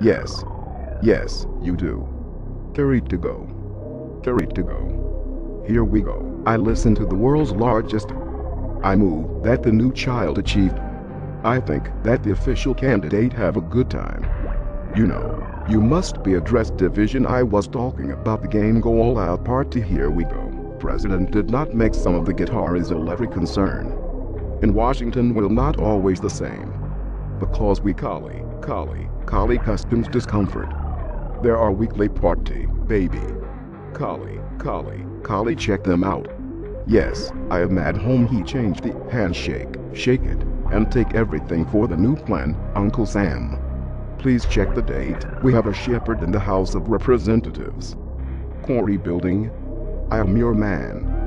Yes. Yes, you do. Kerry to go. Kerry to go. Here we go. I listen to the world's largest. I move that the new child achieved. I think that the official candidate have a good time. You know, you must be addressed division. I was talking about the game go all out party. Here we go. President did not make some of the guitar is a every concern. In Washington will not always the same. Because we collie, collie, collie customs discomfort. There are weekly party, baby. Collie, collie, collie check them out. Yes, I am at home he changed the handshake, shake it, and take everything for the new plan, Uncle Sam. Please check the date. We have a shepherd in the House of Representatives. Quarry Building. I am your man.